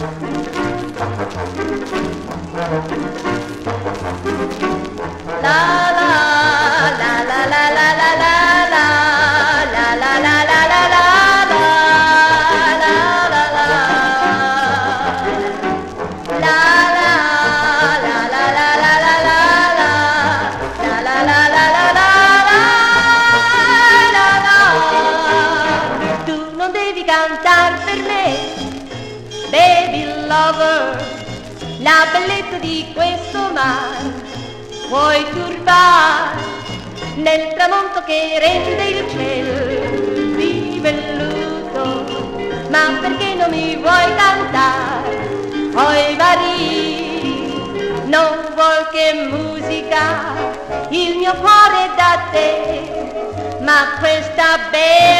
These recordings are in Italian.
Thank you. baby lover, la bellezza di questo mare vuoi turbar nel tramonto che rende il cielo di velluto. Ma perché non mi vuoi cantare? Poi vari, non vuol che musica il mio cuore da te, ma questa bella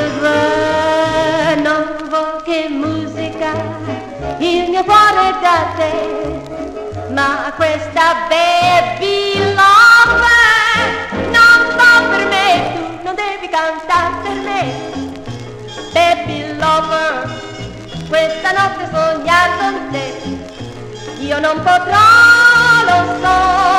river non vuoi che musica il mio cuore è da te ma questa baby love non va per me tu non devi cantare per me. Baby lover questa notte sognare con te io non potrò lo so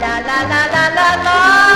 la la la la la la